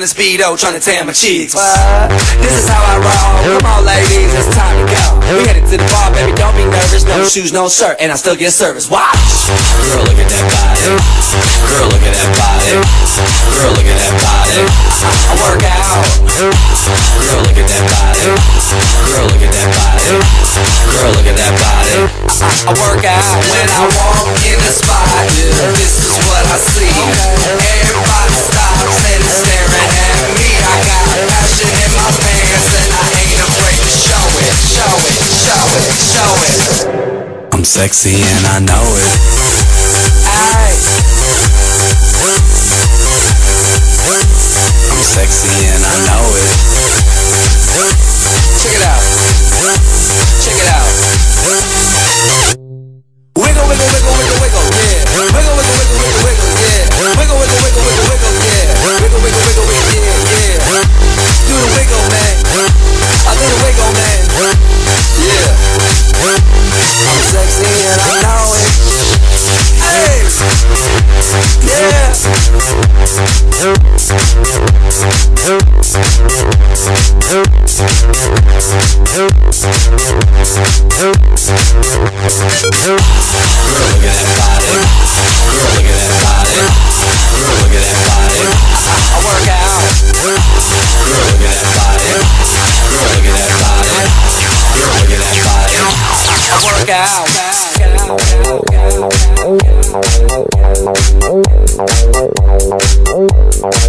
In a speedo trying to tan my cheeks. What? This is how I roll. Come on, ladies, it's time to go. We headed to the bar, baby, don't be nervous. No shoes, no shirt, and I still get service. Watch. Girl, look at that body. Girl, look at that body. Girl, look at that body. I work out. Girl, look at that body. Girl, look at that body. Girl, look at that body. I work out when I walk in the spot. This is what I see. Everybody sexy and I know it. Look at that body.